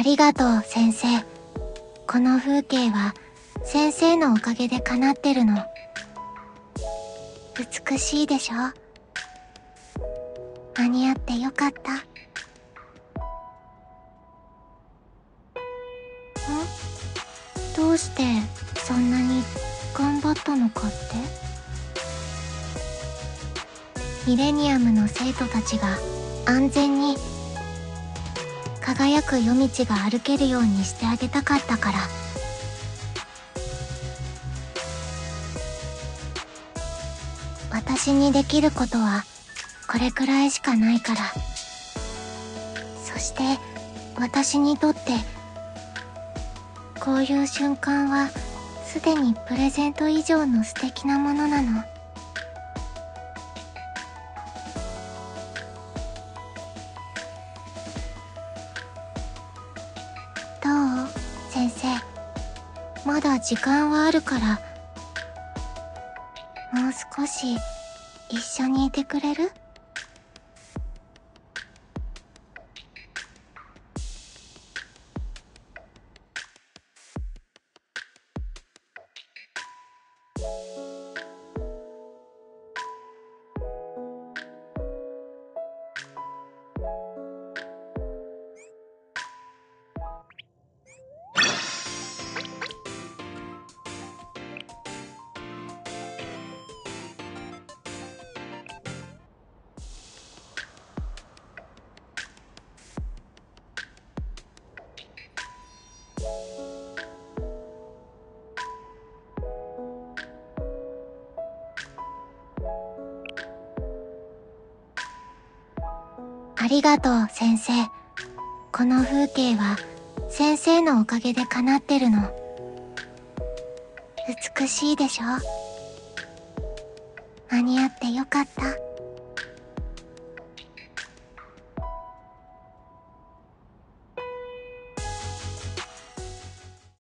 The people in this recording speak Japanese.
ありがとう、先生。この風景は、先生のおかげで叶ってるの。美しいでしょ？間に合ってよかった。ん？どうしてそんなに頑張ったのかって？ミレニアムの生徒たちが安全に輝く夜道が歩けるようにしてあげたかったから私にできることはこれくらいしかないからそして私にとってこういう瞬間はすでにプレゼント以上の素敵なものなの。まだ時間はあるからもう少し一緒にいてくれる？ありがとう、先生。この風景は、先生のおかげで叶ってるの。美しいでしょ？間に合ってよかった。